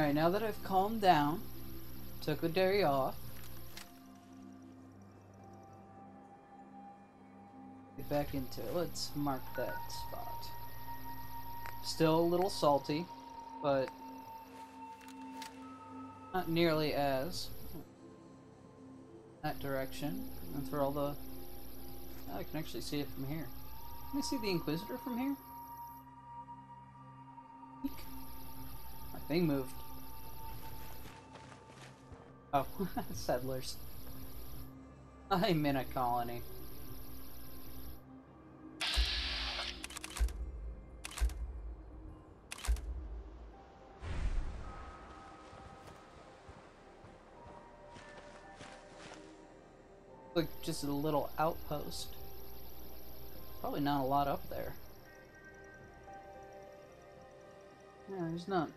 Alright, now that I've calmed down, took the dairy off, get back into it. Let's mark that spot. Still a little salty, but not nearly as that direction. And for all the I can actually see it from here. Can I see the Inquisitor from here? My thing moved. Oh, settlers. I'm in a colony. Like just a little outpost. Probably not a lot up there. Yeah, there's none.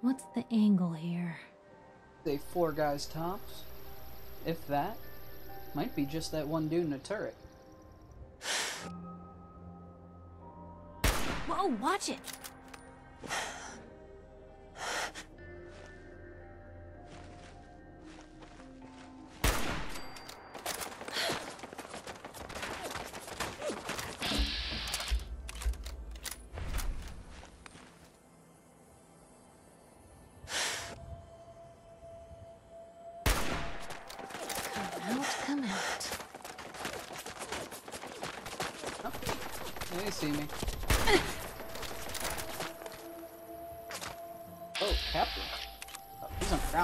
What's the angle here? Say four guys tops. If that. Might be just that one dude in a turret. Whoa, watch it!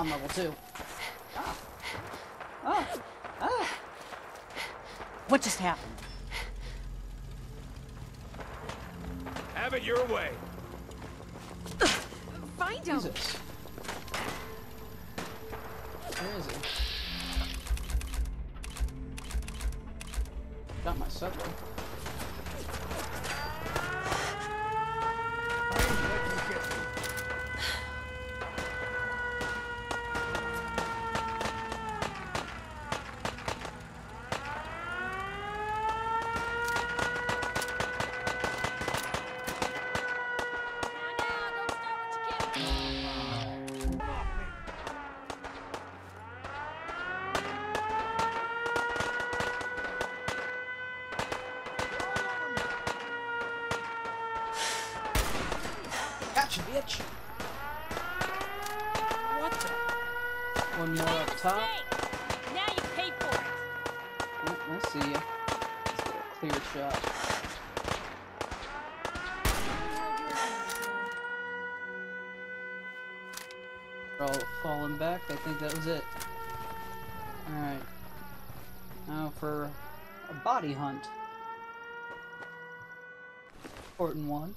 On level too. Ah. Ah. Ah. What just happened? Gotcha, bitch! What the? One more up top. Now you pay for it. Oh, I see ya. Let's get a clear shot. They're all falling back. I think that was it. Alright. Now for a body hunt. Important one.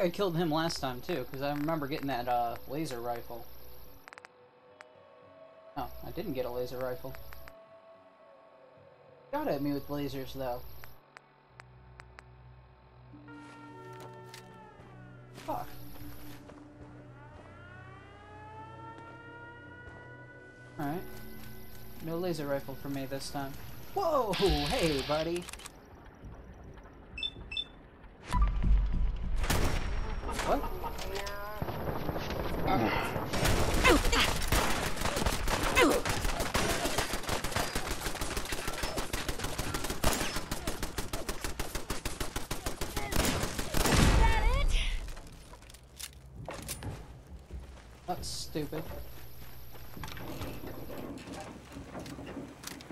I killed him last time too, because I remember getting that uh, laser rifle. Oh, I didn't get a laser rifle. Got at me with lasers though. Fuck. Alright. No laser rifle for me this time. Whoa! Hey, buddy! What? That it? That's stupid.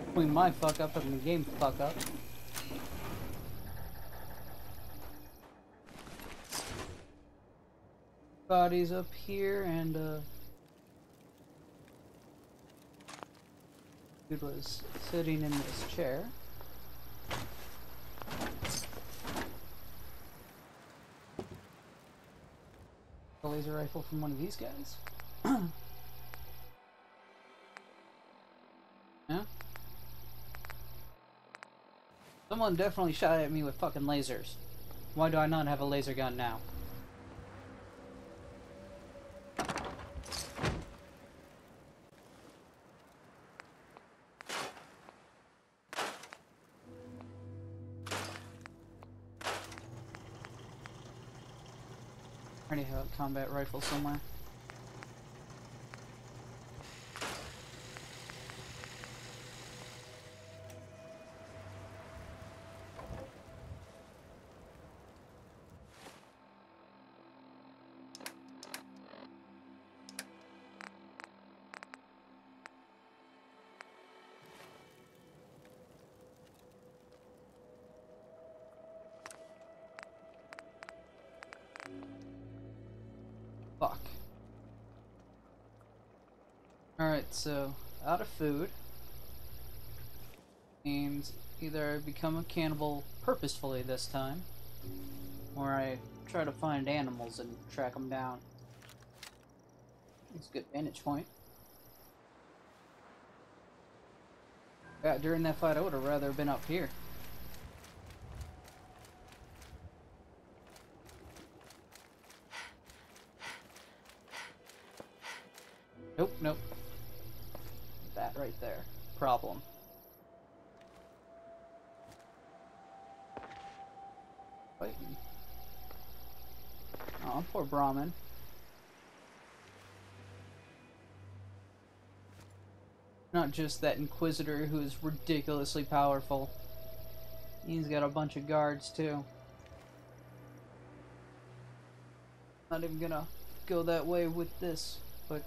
Between my fuck up and the game fuck up. Bodies up here and uh dude was sitting in this chair. A laser rifle from one of these guys. one definitely shot at me with fucking lasers. Why do I not have a laser gun now? I already a combat rifle somewhere. Alright, so out of food. And either I become a cannibal purposefully this time, or I try to find animals and track them down. It's a good vantage point. Yeah, during that fight I would have rather been up here. Brahmin. Not just that Inquisitor who is ridiculously powerful. He's got a bunch of guards too. Not even gonna go that way with this, but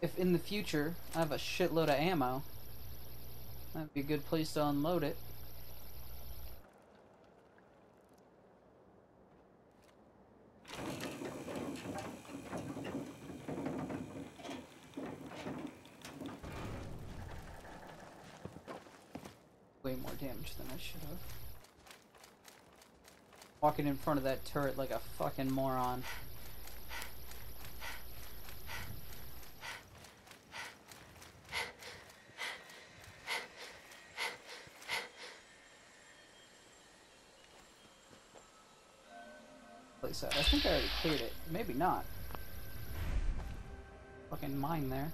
if in the future I have a shitload of ammo, that'd be a good place to unload it. Way more damage than I should have. Walking in front of that turret like a fucking moron. place? I think I already cleared it. Maybe not. Fucking mine there.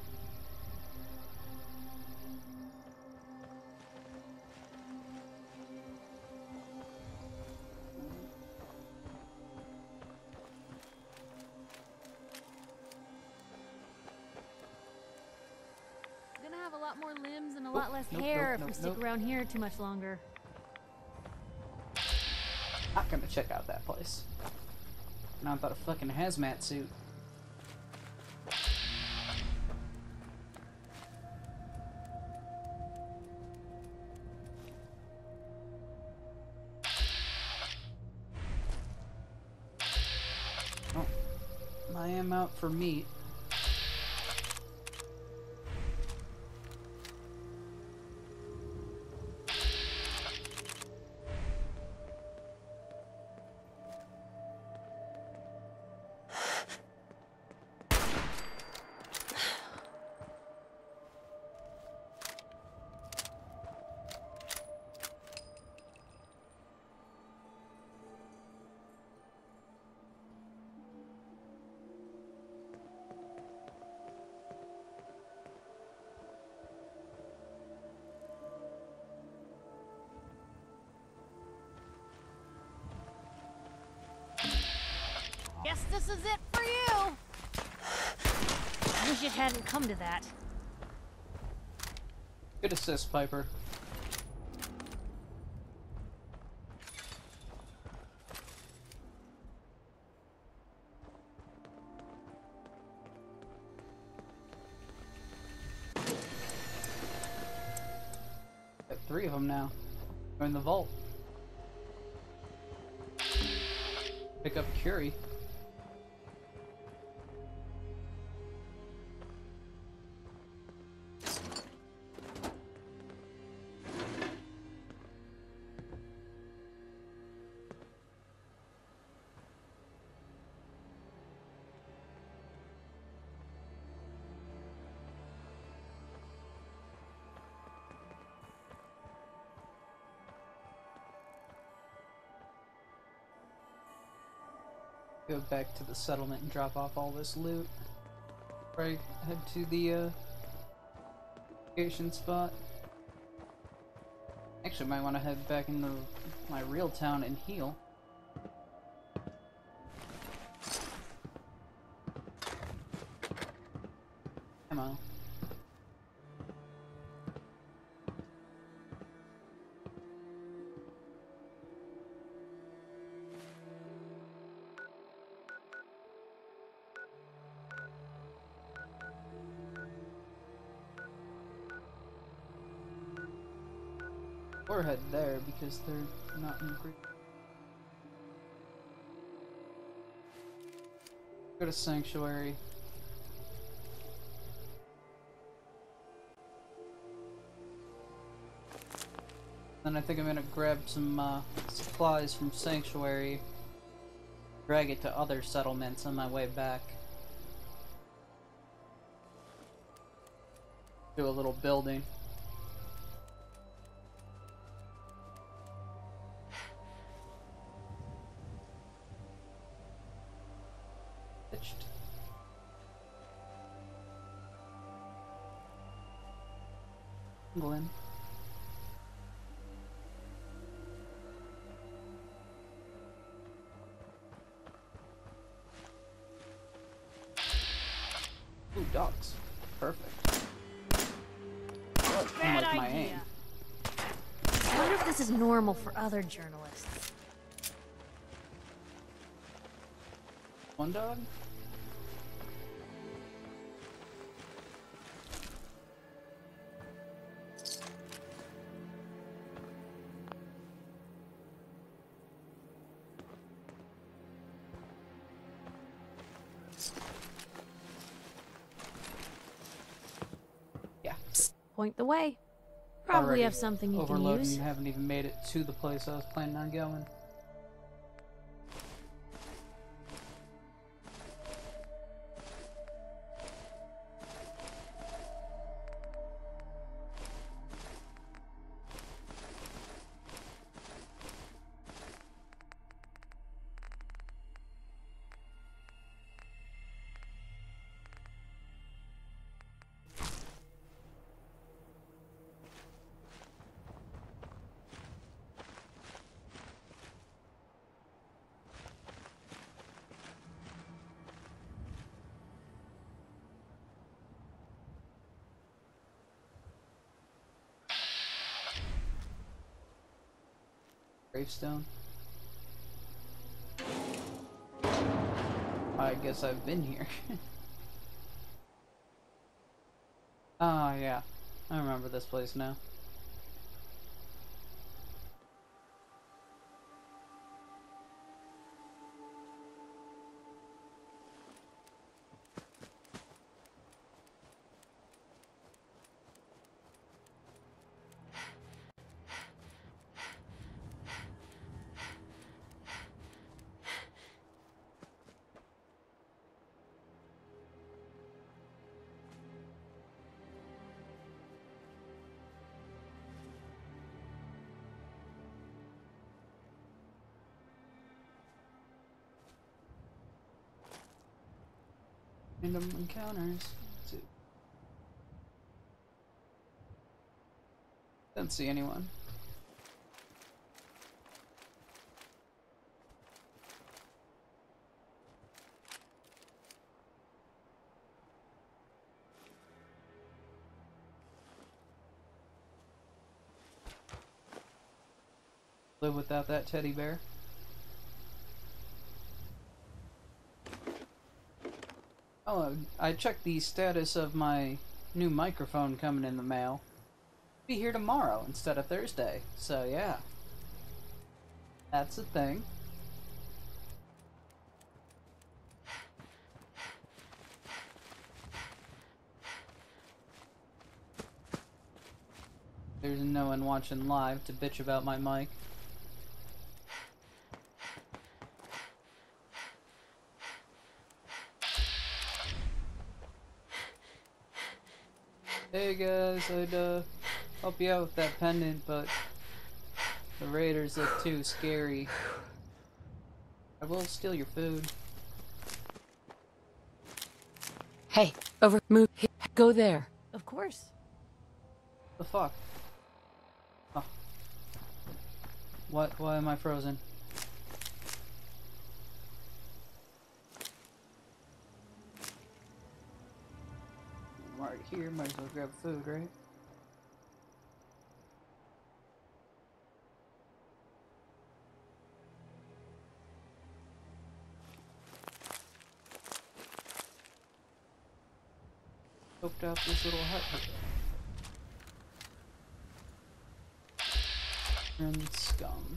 Lot more limbs and a oh, lot less nope, hair nope, if we stick nope. around here too much longer. Not gonna check out that place. Not about a fucking hazmat suit. Oh, I am out for meat. Hadn't come to that. Good assist, Piper. Got three of them now. They're in the vault. Pick up Curie. go back to the settlement and drop off all this loot. Right, head to the uh, spot. Actually, might want to head back into my real town and heal. Ammo. Or head there because they're not in Greek. Go to Sanctuary. Then I think I'm gonna grab some uh, supplies from Sanctuary, drag it to other settlements on my way back. Do a little building. Glenn. Ooh, dogs. Perfect. Bad Unlike my aim. I wonder if this is normal for other journalists. One dog? Point the way. Probably Already have something you can Overloading use. and haven't even made it to the place I was planning on going. Gravestone. I guess I've been here. Ah, yeah. I remember this place now. Random encounters. Don't see anyone. Live without that teddy bear. Oh, I checked the status of my new microphone coming in the mail. Be here tomorrow instead of Thursday. So yeah. That's a thing. There's no one watching live to bitch about my mic. Hey guys, I'd uh, help you out with that pendant, but the raiders look too scary. I will steal your food. Hey, over. Move. Go there. Of course. The fuck? Oh. What? Why am I frozen? Here, might as well grab food, right? Scoped out this little hut. And scum.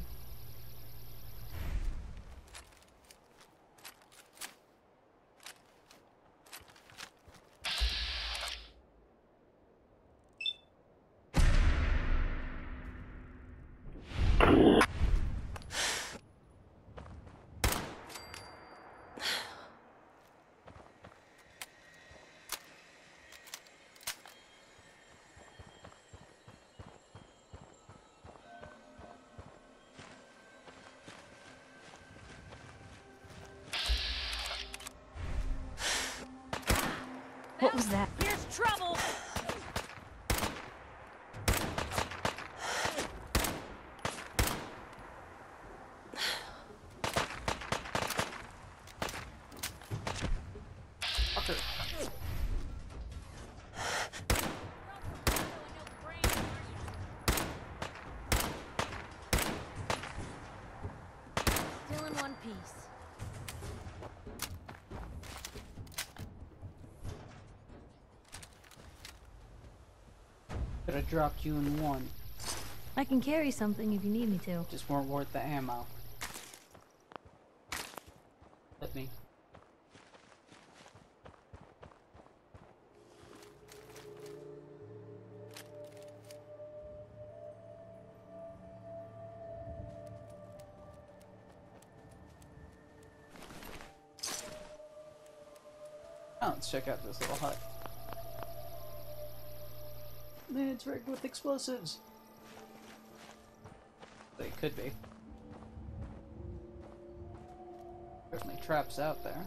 What was that? Here's trouble! Fucker. Still in one piece. Could have dropped you in one. I can carry something if you need me to. Just weren't worth the ammo. Let me. Oh, let's check out this little hut. Man, it's rigged with explosives. They could be. Definitely traps out there.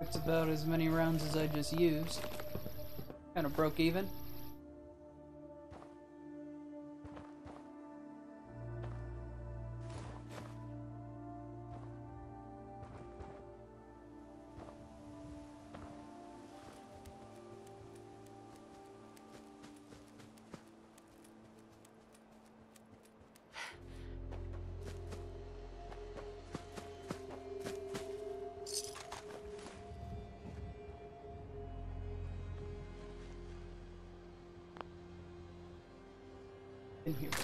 It's about as many rounds as I just used. Kind of broke even. In here.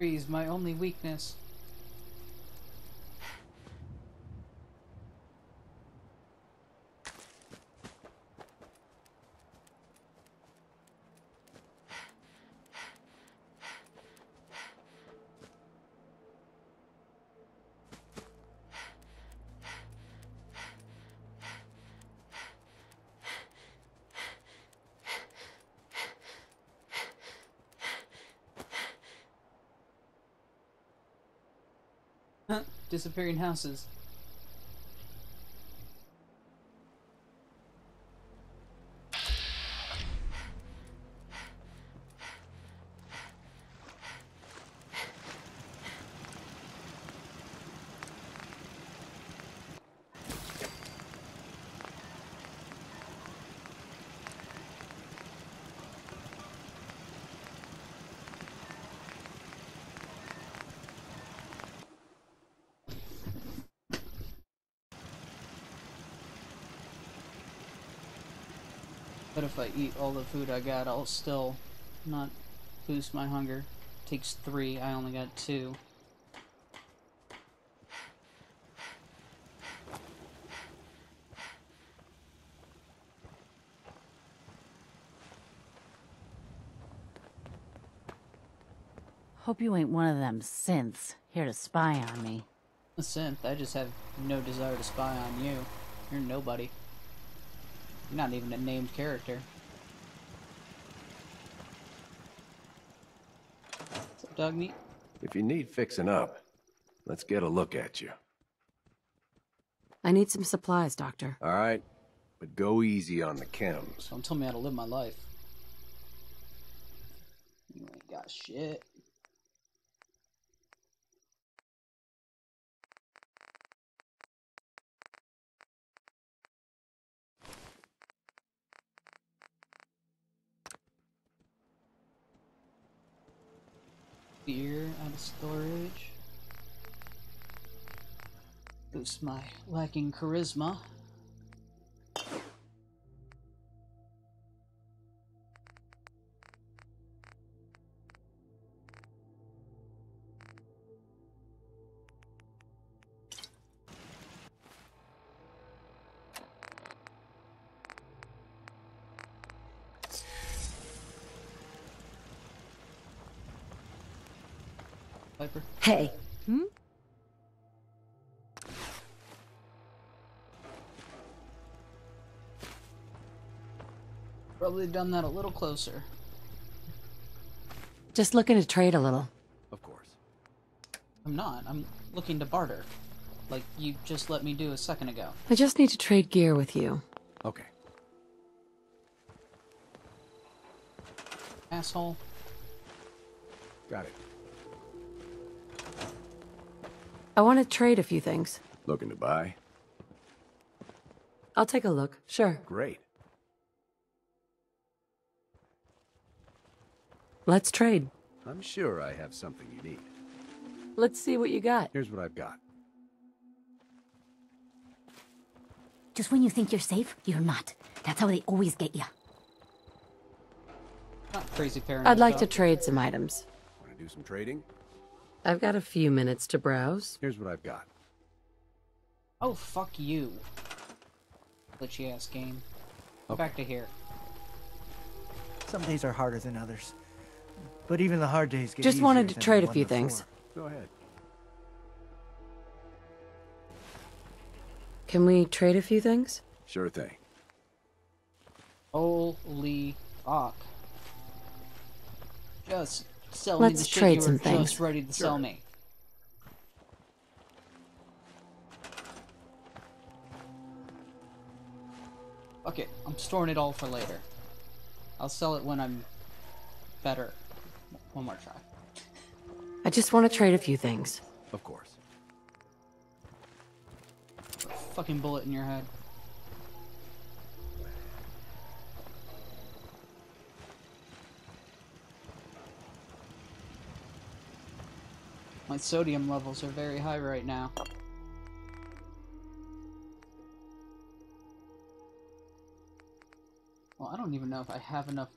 Freeze, my only weakness. Disappearing houses. If I eat all the food I got, I'll still not boost my hunger. Takes three, I only got two. Hope you ain't one of them synths here to spy on me. A synth, I just have no desire to spy on you. You're nobody. You're not even a named character. What's up, Dogmeat? If you need fixing up, let's get a look at you. I need some supplies, Doctor. All right? But go easy on the chems. Don't tell me how to live my life. You ain't got shit. Out of storage. Boost my lacking charisma. Viper. Hey. Hmm? Probably done that a little closer. Just looking to trade a little. Of course. I'm not. I'm looking to barter. Like you just let me do a second ago. I just need to trade gear with you. Okay. Asshole. Got it. I want to trade a few things. Looking to buy? I'll take a look. Sure. Great. Let's trade. I'm sure I have something you need. Let's see what you got. Here's what I've got. Just when you think you're safe, you're not. That's how they always get you. Not crazy paranoid. I'd like to trade some items. Want to do some trading? I've got a few minutes to browse. Here's what I've got. Oh fuck you. Glitchy ass game. Go Back to here. Some days are harder than others. But even the hard days get Just wanted to trade a few before. things. Go ahead. Can we trade a few things? Sure thing. Holy fuck. Just sell Let's the shit trade you were some just things. ready to sell me. Fuck it. I'm storing it all for later. I'll sell it when I'm better. One more try. I just want to trade a few things. Of course. Fucking bullet in your head. My sodium levels are very high right now. Well, I don't even know if I have enough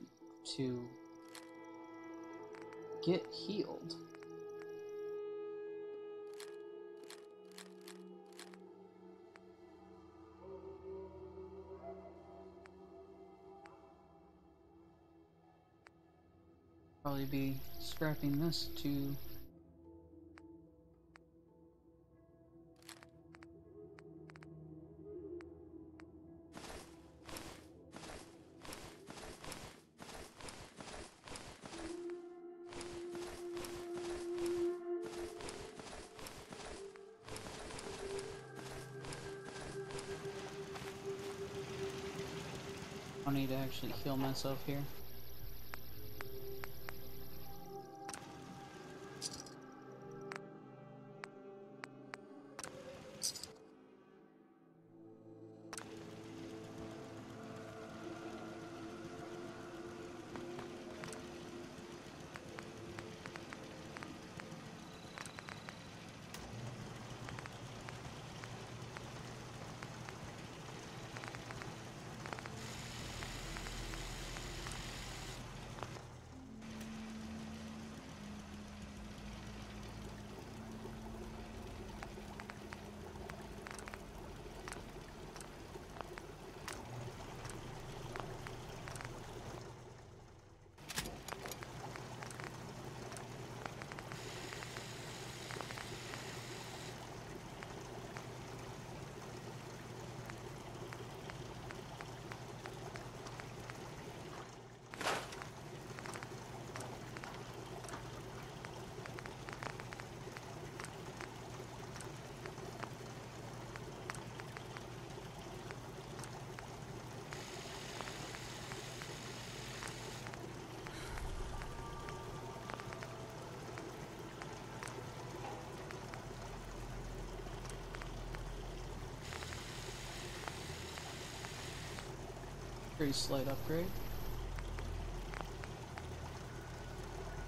to get healed. Probably be scrapping this to actually heal myself here. Pretty slight upgrade.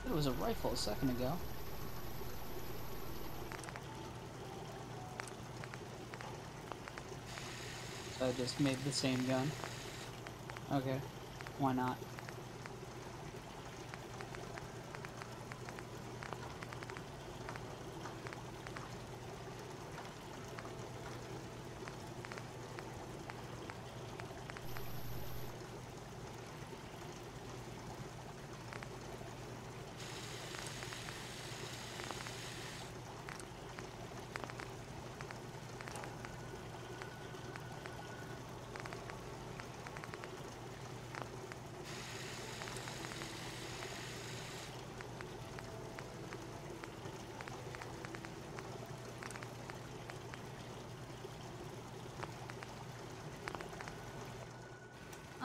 It was a rifle a second ago. So I just made the same gun. Okay, why not?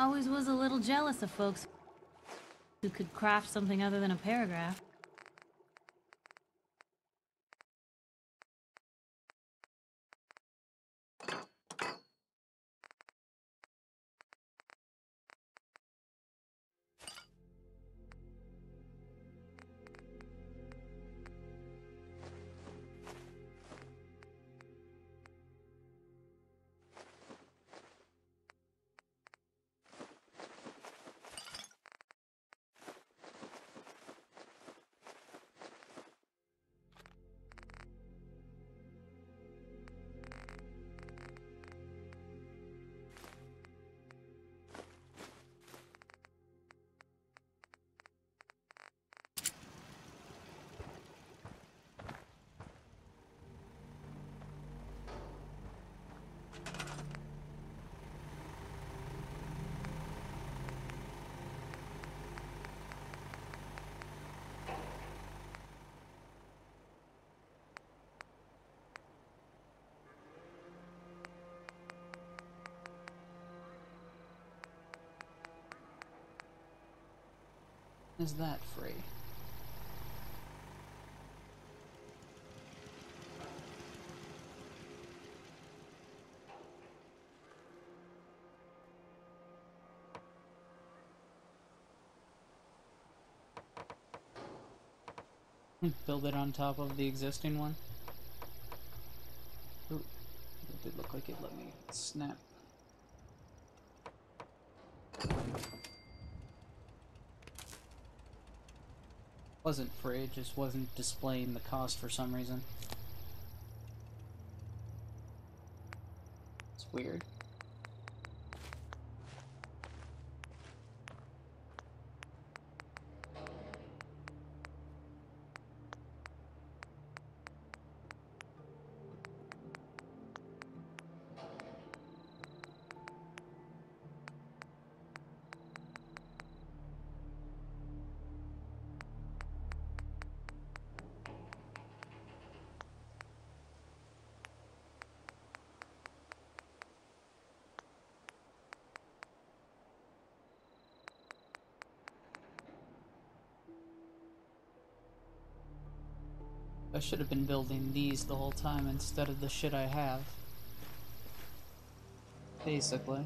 Always was a little jealous of folks who could craft something other than a paragraph. Is that free? Build it on top of the existing one. Ooh, it did look like it let me snap. Wasn't free, it just wasn't displaying the cost for some reason. It's weird. Should have been building these the whole time instead of the shit I have. Basically.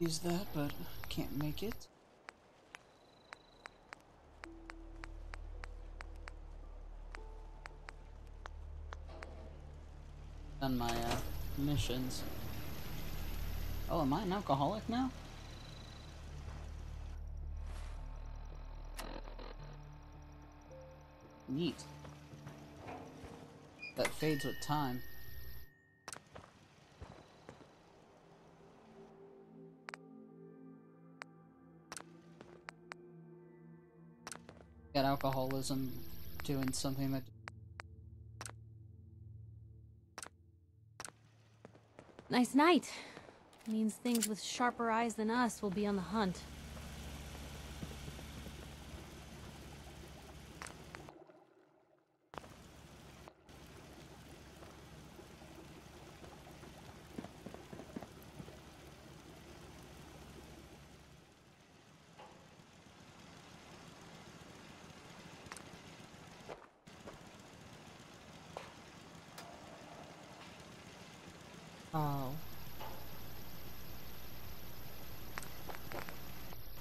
Use that, but can't make it. done my uh, missions. Oh, am I an alcoholic now? Neat. That fades with time. Alcoholism doing something that Nice night. Means things with sharper eyes than us will be on the hunt. Oh.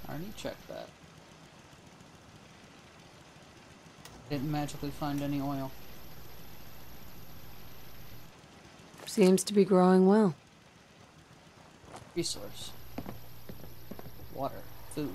I already checked that. Didn't magically find any oil. Seems to be growing well. Resource. Water. Food.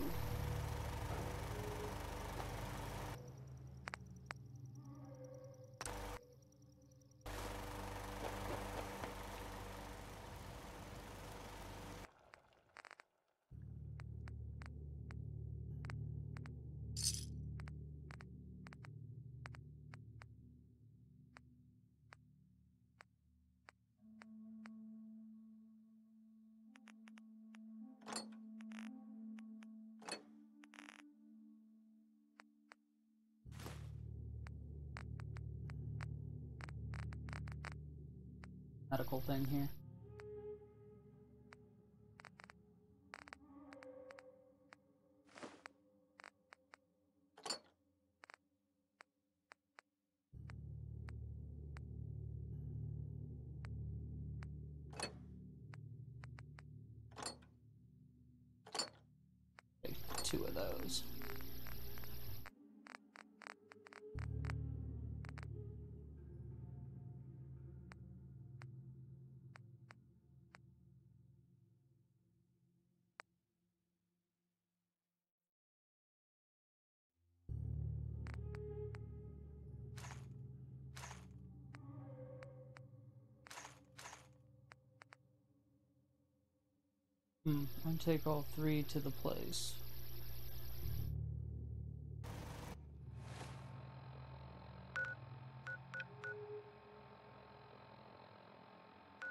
Medical thing here. Hmm, I'll take all three to the place.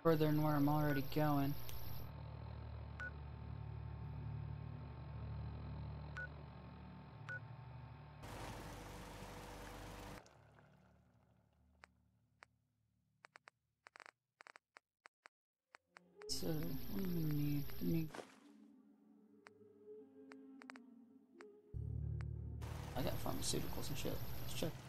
Further than where I'm already going. Pharmaceuticals and shit. Let's check.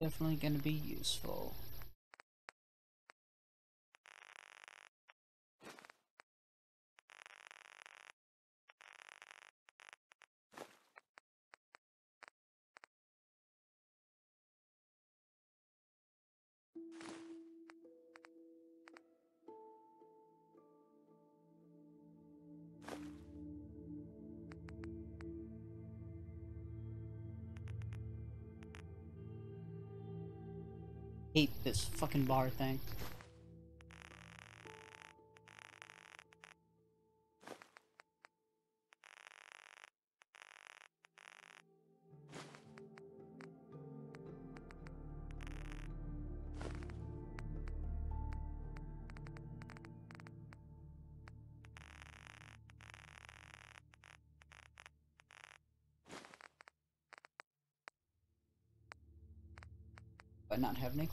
Definitely gonna be useful. Hate this fucking bar thing. I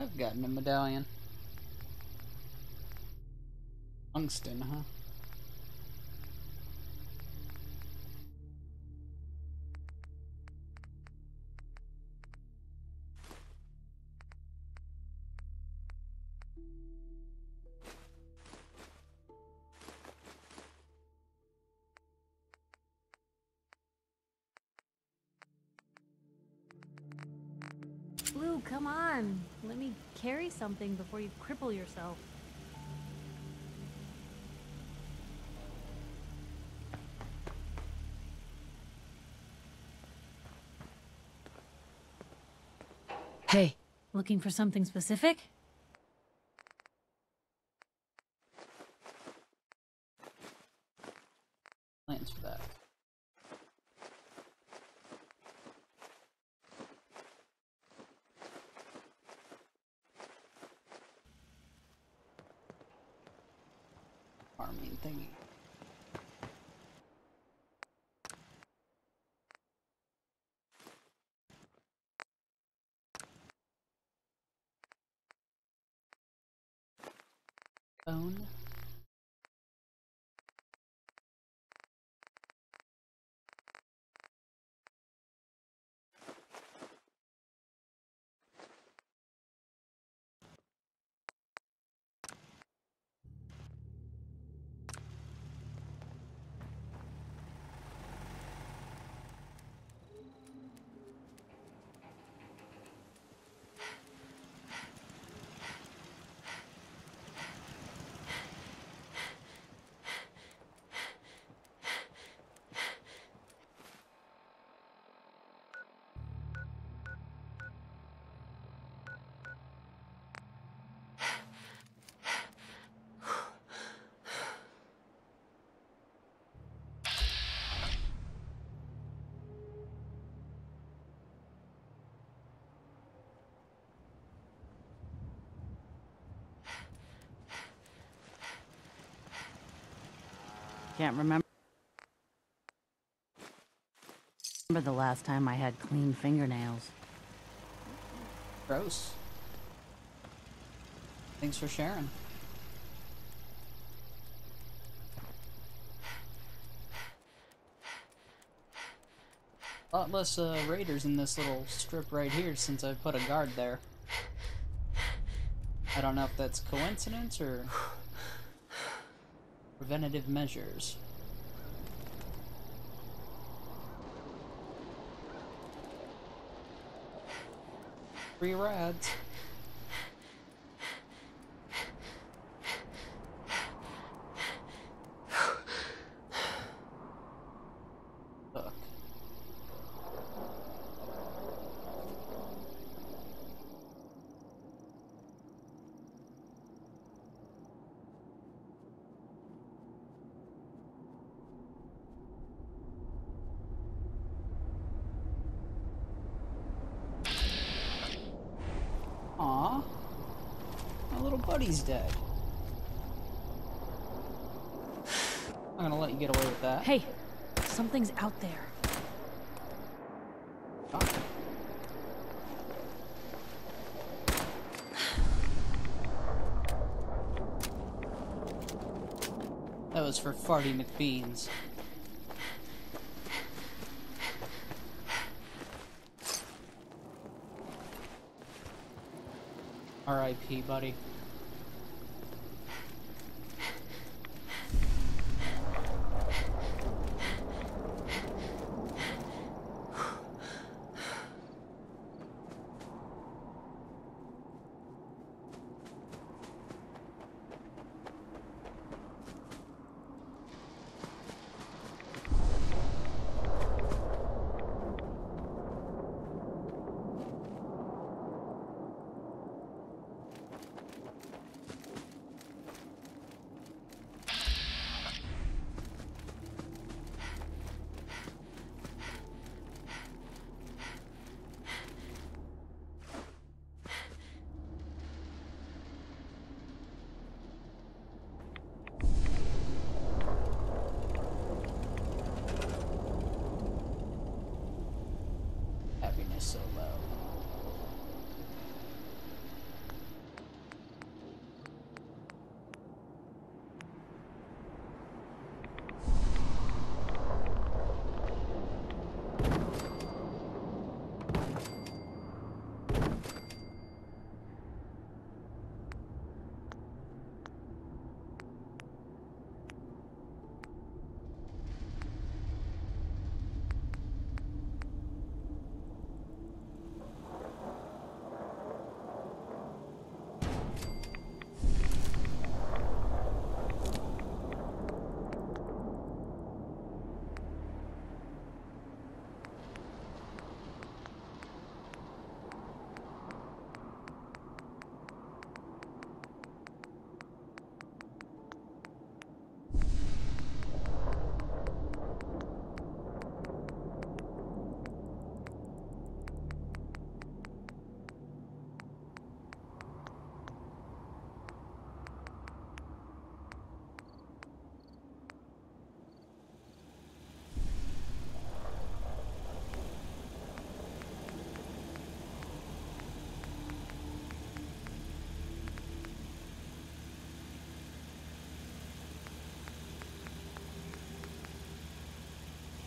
I've gotten a medallion. Tungsten, huh? Blue, come on. Carry something before you cripple yourself. Hey, Looking for something specific? Can't remember. Remember the last time I had clean fingernails. Gross. Thanks for sharing. A lot less uh, raiders in this little strip right here since I put a guard there. I don't know if that's coincidence or preventative measures. Free rads. Fuck. Aw. My little buddy's dead. I'm gonna let you get away with that. Hey, something's out there. That was for Farty McBeans. R.I.P. buddy.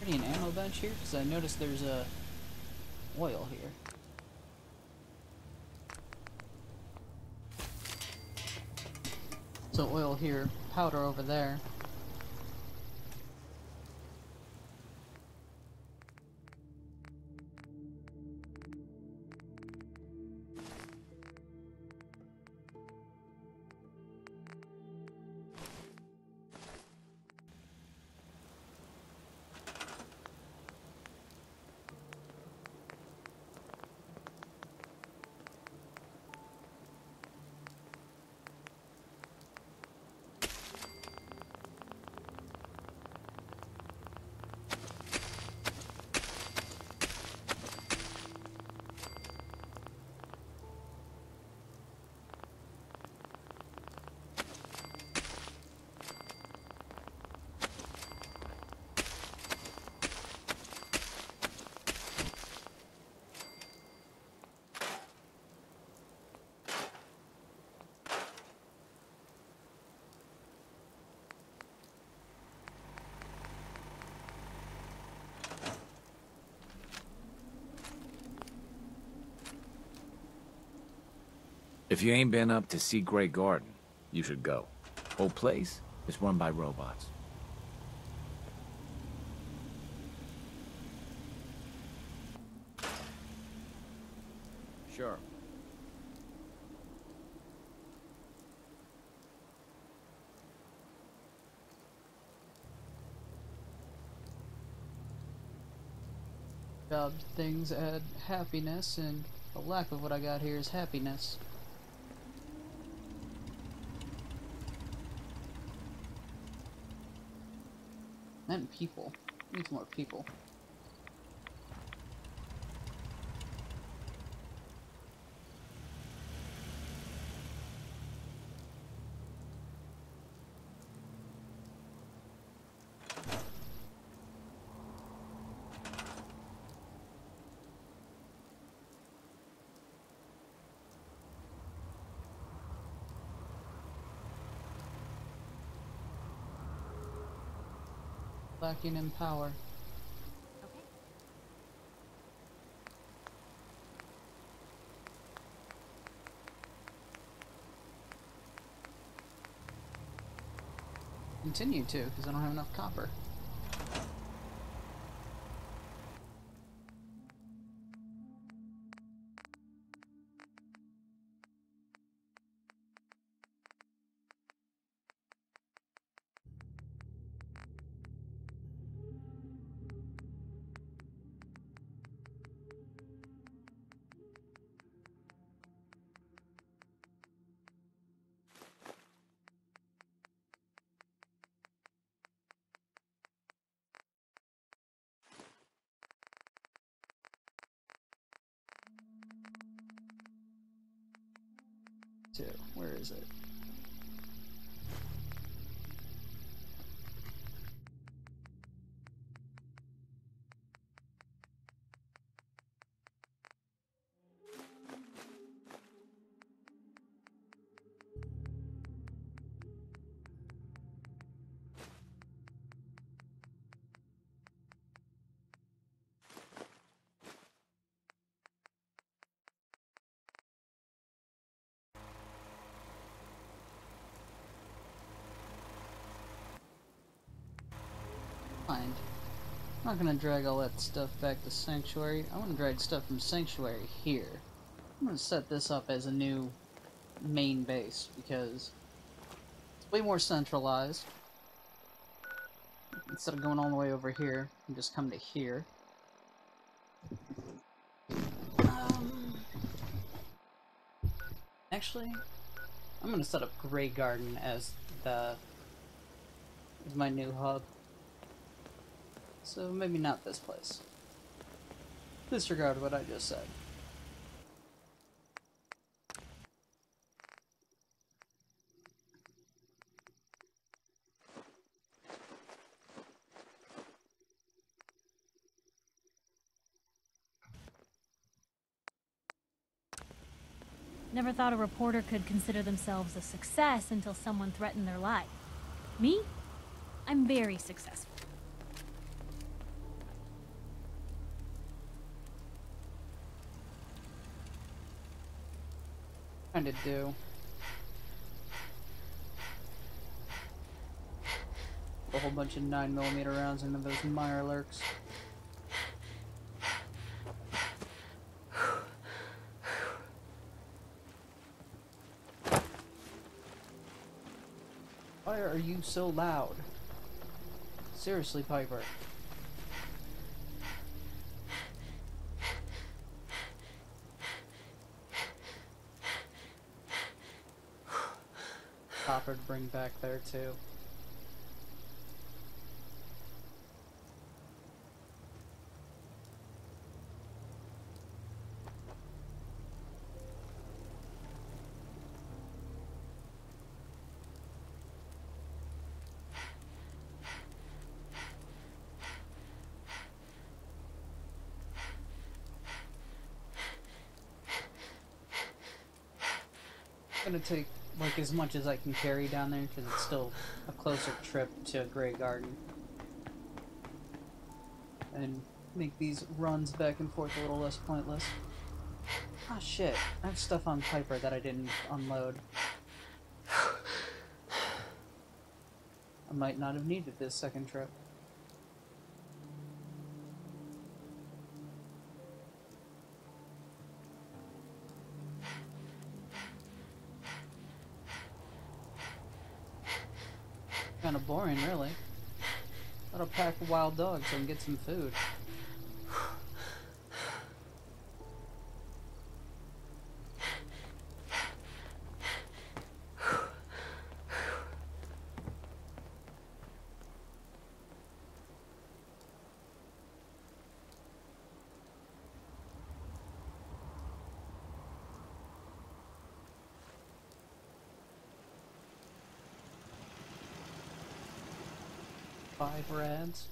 An ammo bench here? Because I noticed there's a oil here. So oil here, powder over there. If you ain't been up to see Graygarden, you should go. Whole place is run by robots. Sure. Job things add happiness, and the lack of what I got here is happiness. And people. Needs more people. Lacking in power. Continue to, because I don't have enough copper. I'm not gonna drag all that stuff back to Sanctuary. I wanna drag stuff from Sanctuary here. I'm gonna set this up as a new main base because it's way more centralized. Instead of going all the way over here, you just come to here. Um, actually, I'm gonna set up Graygarden as the as my new hub. So maybe not this place. Disregard what I just said. Never thought a reporter could consider themselves a success until someone threatened their life. Me? I'm very successful. Trying to do. A whole bunch of 9mm rounds into those Mirelurks. Why are you so loud? Seriously, Piper. To bring back there too. gonna take as much as I can carry down there because it's still a closer trip to Graygarden. And make these runs back and forth a little less pointless. Ah shit, I have stuff on Piper that I didn't unload. I might not have needed this second trip. Kind of boring, really. Let a pack of wild dogs so I can get some food. Five rads.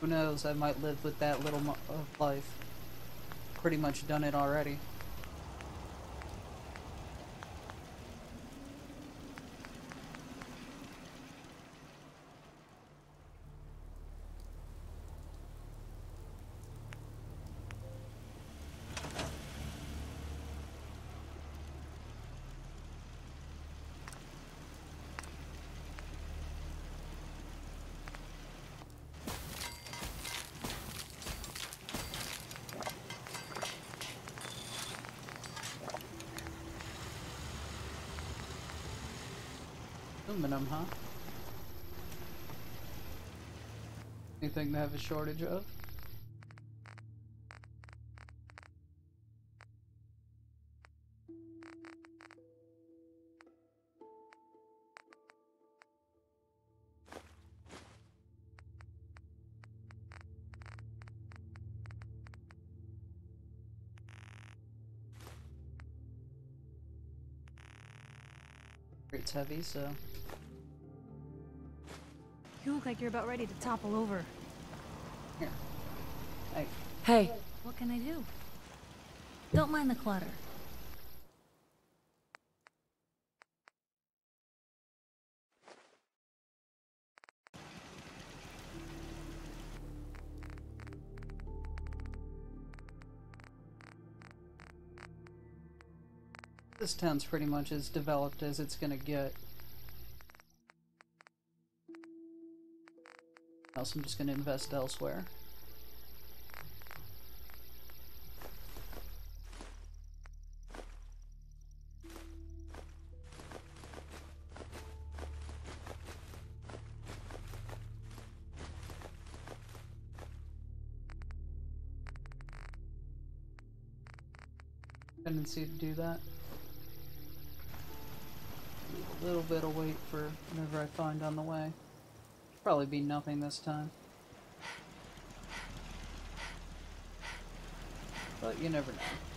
Who knows, I might live with that little of uh, life. Pretty much done it already. Aluminum, huh? Anything to have a shortage of? It's heavy, so look like you're about ready to topple over. here. Hey, Hey, What can I do? Don't mind the clutter. this town's pretty much as developed as it's gonna get. Else I'm just gonna invest elsewhere. Tendency to do that. A little bit of wait for whatever I find on the way. Probably be nothing this time. But you never know.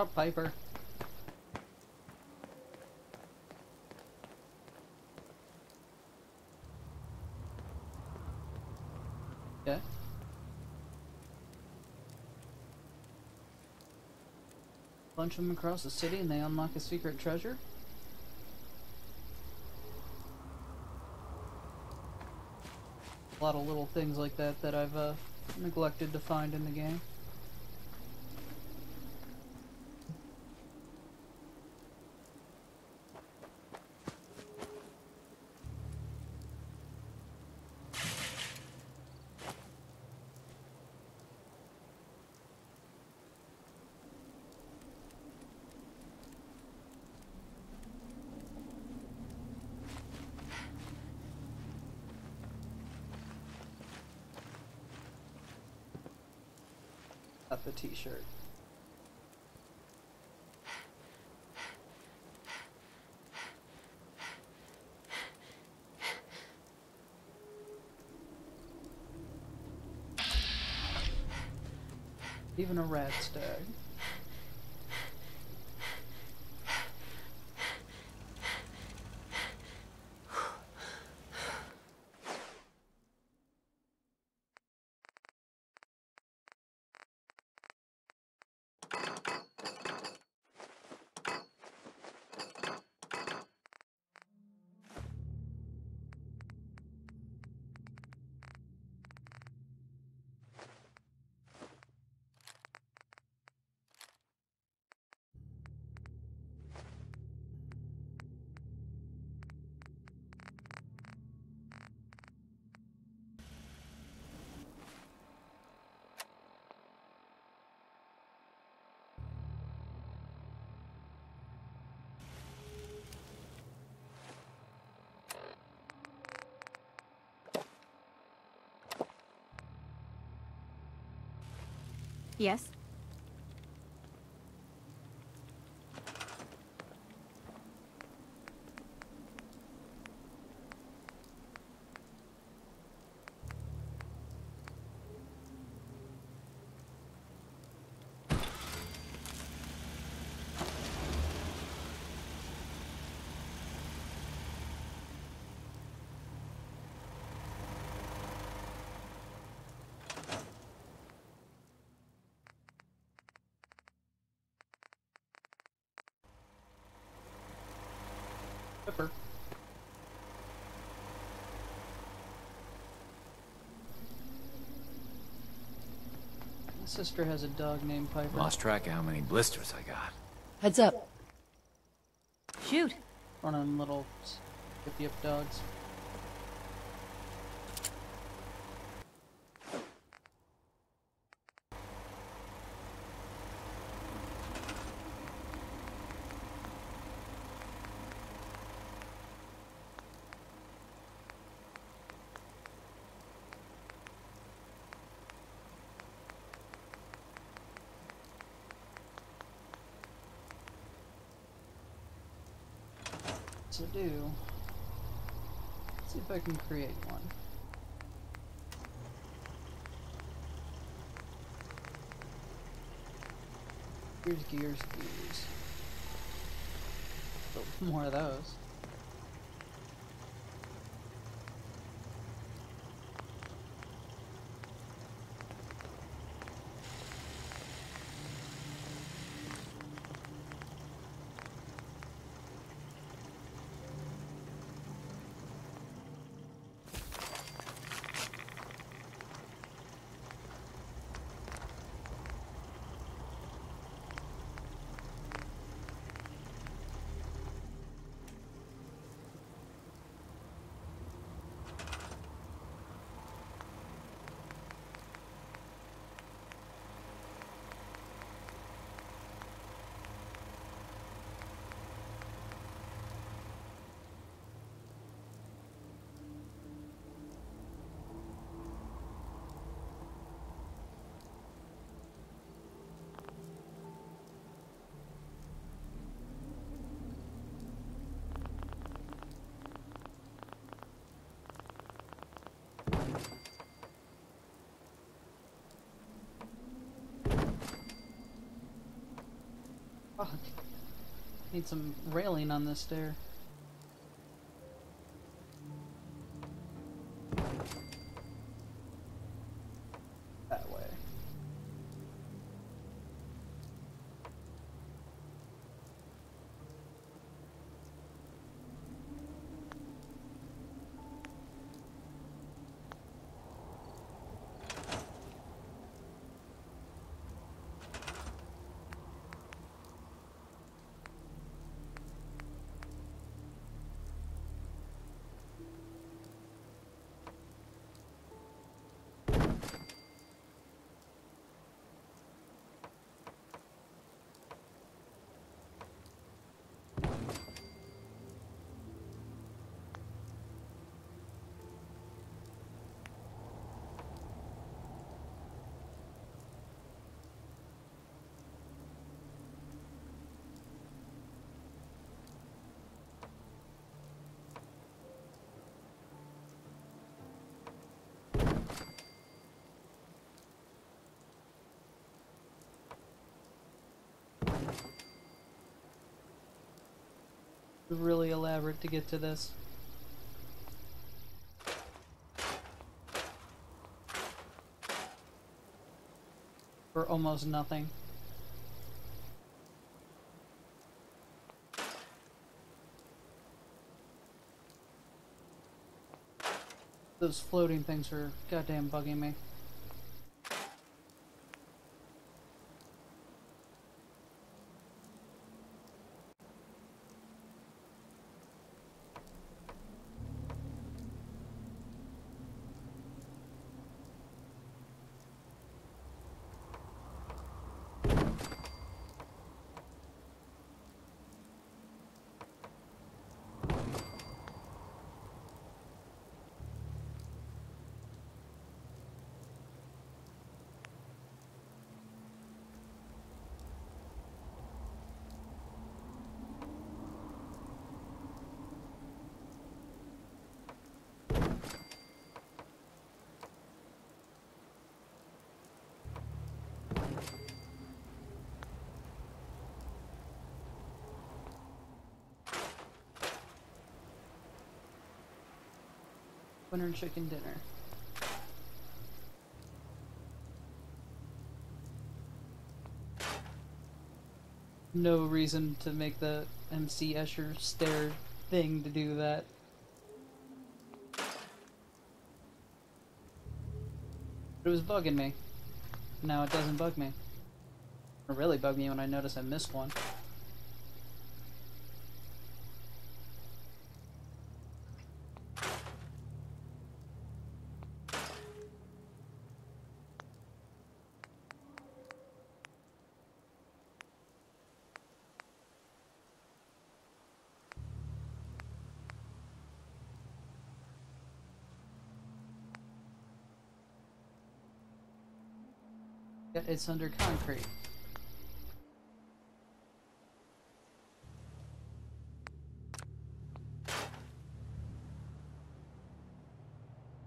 Oh, Piper. Okay. Bunch them across the city and they unlock a secret treasure? A lot of little things like that that I've uh, neglected to find in the game. T-shirt. Even a rat stag. Yes? Sister has a dog named Piper. Lost track of how many blisters I got. Heads up. Shoot. Running of them little yip yip dogs. To do. See if I can create one. Gears, gears, gears. Oh, more of those. Fuck. Need some railing on this stair. Really elaborate to get to this. For almost nothing. Those floating things are goddamn bugging me. Winter chicken dinner. No reason to make the MC Escher stair thing to do that. It was bugging me. now it doesn't bug me. It really bug me when I notice I missed one. It's under concrete.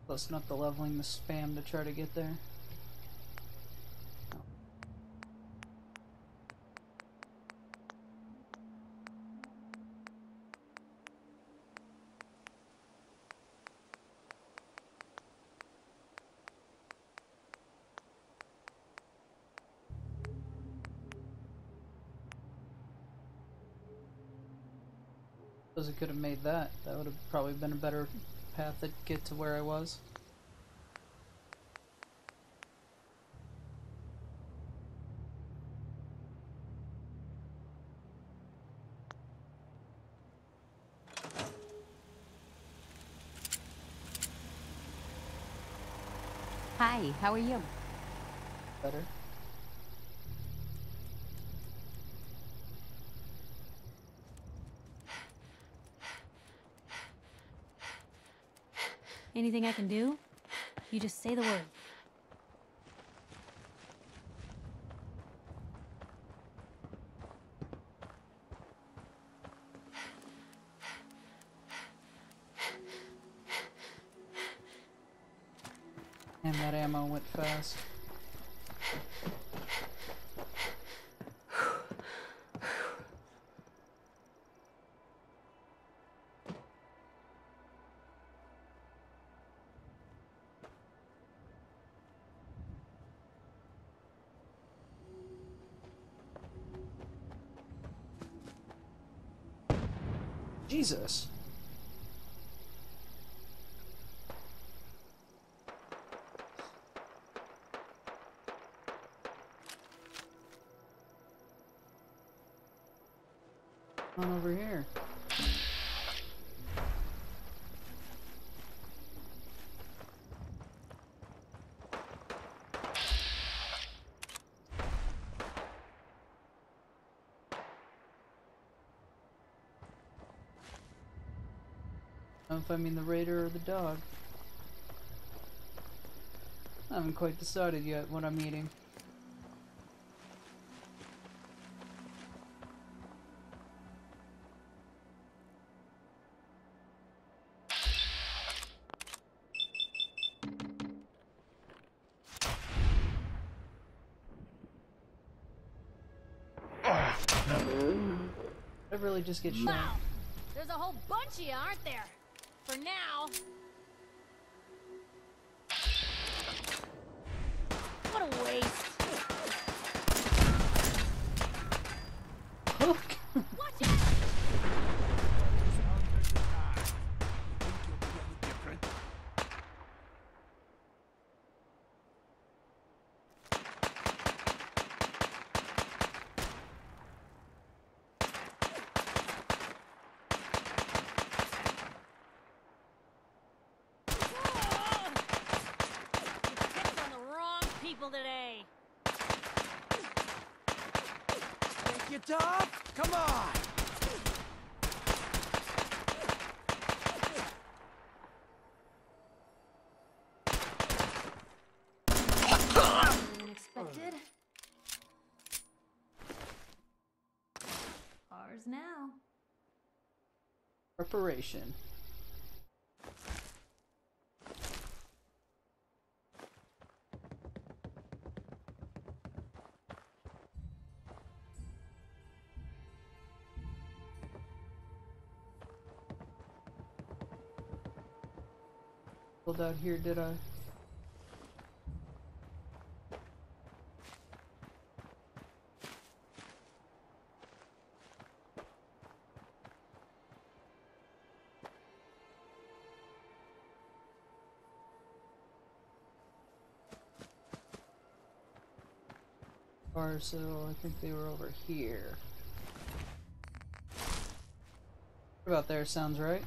Plus not the leveling the spam to try to get there. Suppose I could have made that. That would have probably been a better path to get to where I was. Hi, how are you? Better. Anything I can do? You just say the word. And that ammo went fast. Jesus. On over here. I don't know if I mean the raider or the dog. I haven't quite decided yet what I'm eating. I really just get shot. Wow! There's a whole bunch of you, aren't there? For now. What a waste. Watch it! You picked on the wrong people today. Think you tough? Come on! Unexpected. Ours now. Pulled out here, did I? Or so I think they were over here. About there sounds right.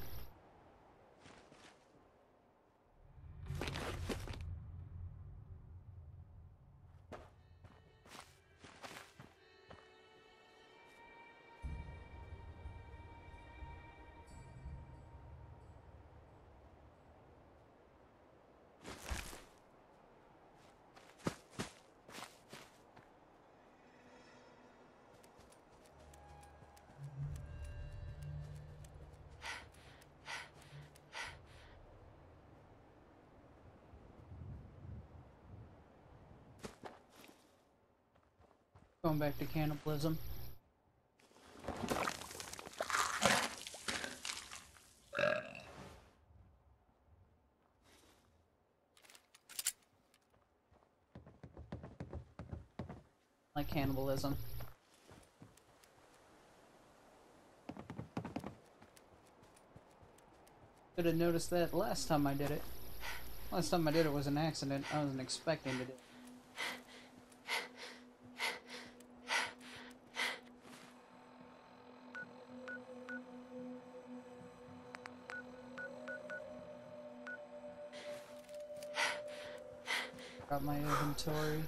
Going back to cannibalism. Like cannibalism. Should have noticed that last time I did it. Last time I did it was an accident. I wasn't expecting to do it. My inventory.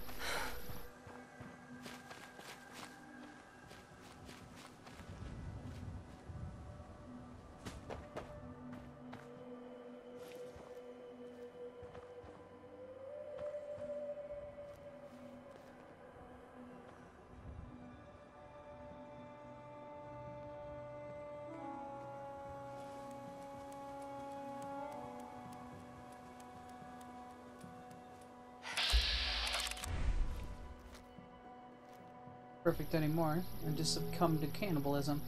Perfect anymore. and just succumbed to cannibalism.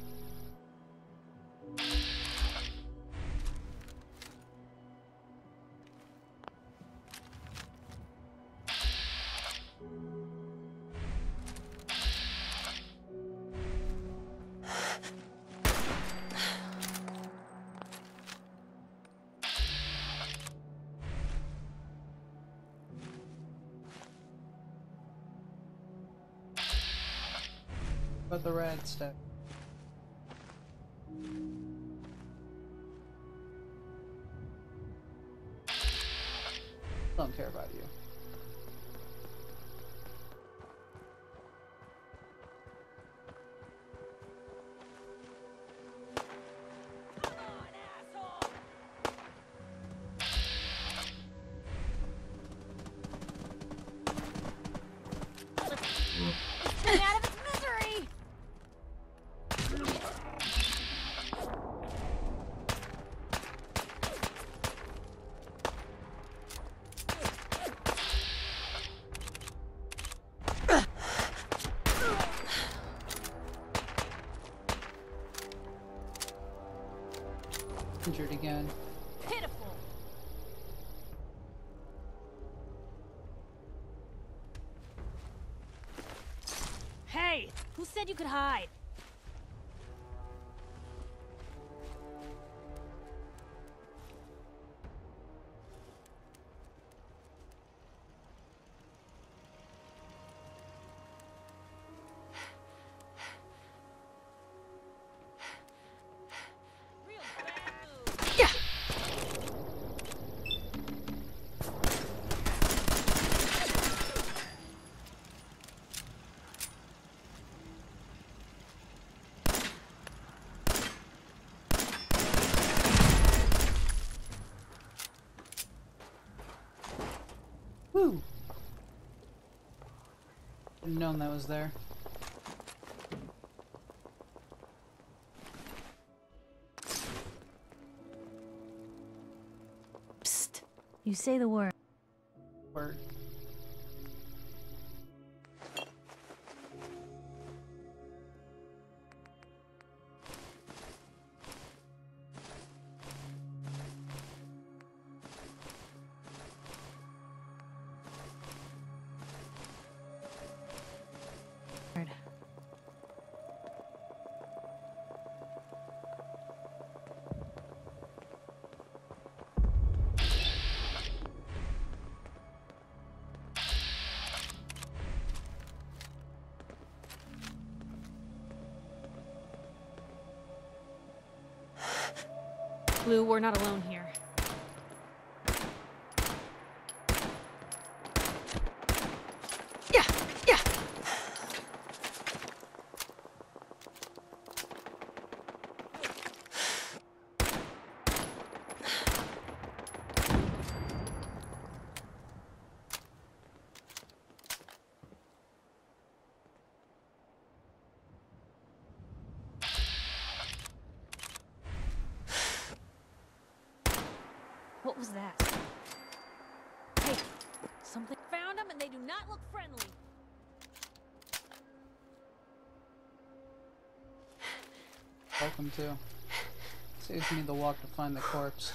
Injured again. Known that was there. Psst. You say the word. Word. We're not alone here. Yeah, yeah. What was that? Hey, something found them and they do not look friendly. Welcome to. Saves me the walk to find the corpse.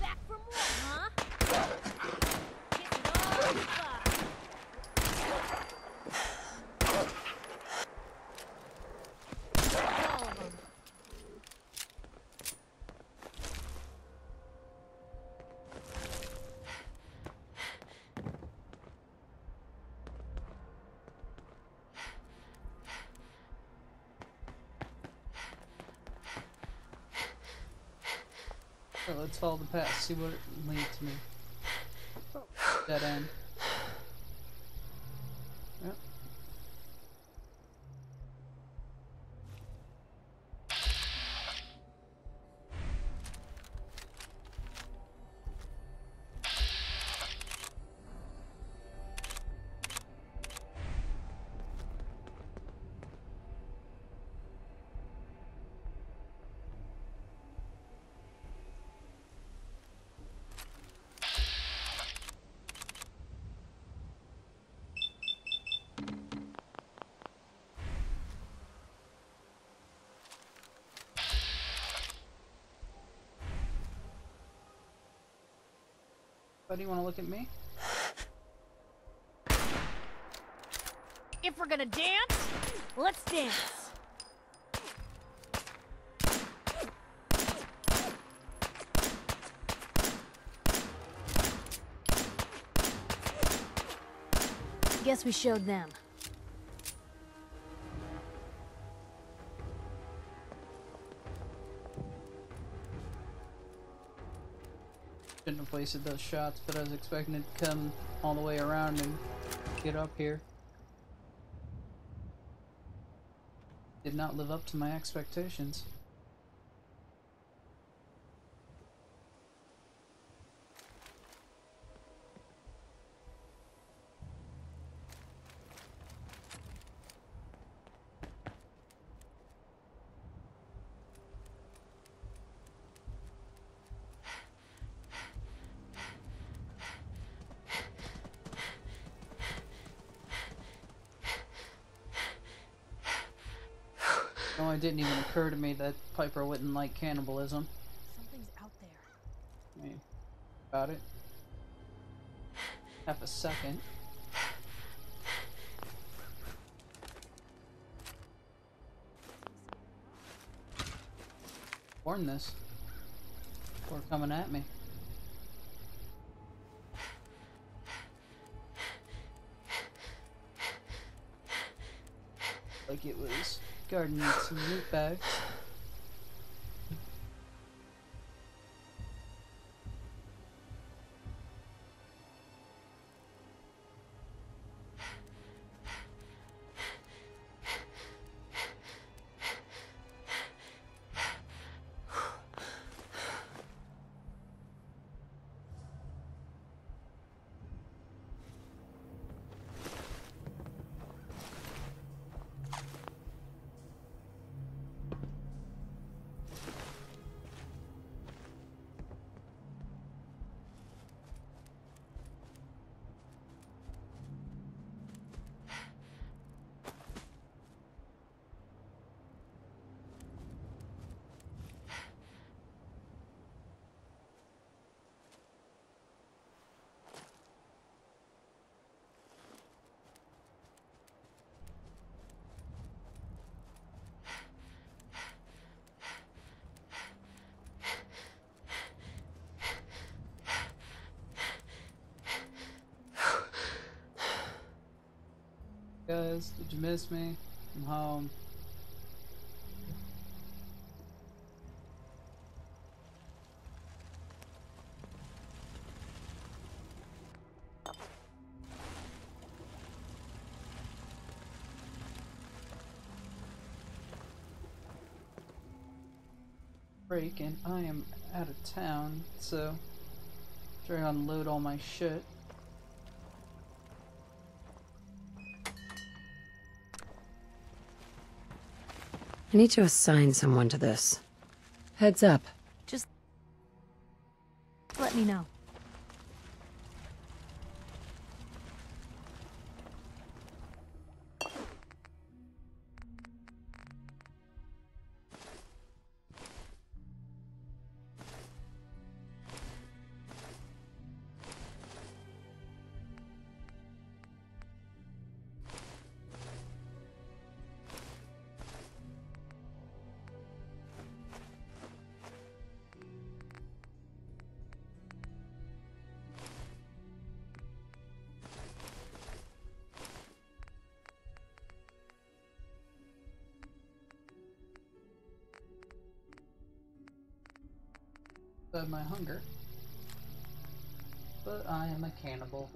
Back for more, huh? Get it all back. All of 'em. So let's follow the path, see what it leads me. Dead end. Buddy, you wanna look at me? If we're gonna dance, let's dance. Guess we showed them. Wasted those shots, but I was expecting it to come all the way around and get up here. Did not live up to my expectations. Oh, it didn't even occur to me that Piper wouldn't like cannibalism. Something's out there. Mean, got it. Half a second. Warn this. Before coming at me. Like it was guarding some loot bags. Miss me? I'm home. Break and I am out of town, so try to unload all my shit. I need to assign someone to this. Heads up. Just let me know. My hunger. But I am a cannibal.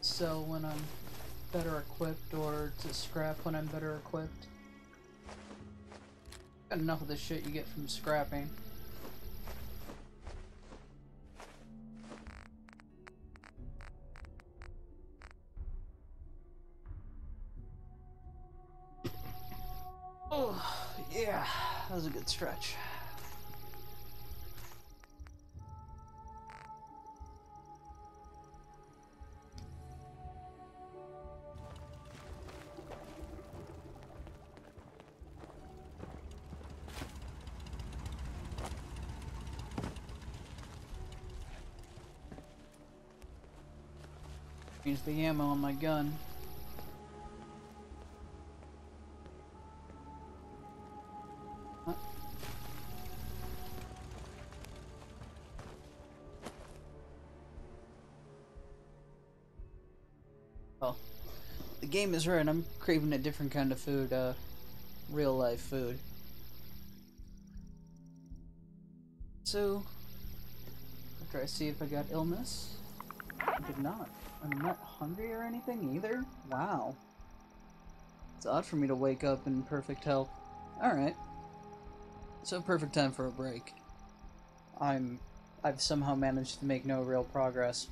Sell when I'm better equipped or to scrap when I'm better equipped. Got enough of the shit you get from scrapping. Stretch. Change the ammo on my gun. Game is right. I'm craving a different kind of food, uh, real life food. So, after I see if I got illness, I did not. I'm not hungry or anything either. Wow. It's odd for me to wake up in perfect health. Alright. So perfect time for a break. I'm I've somehow managed to make no real progress.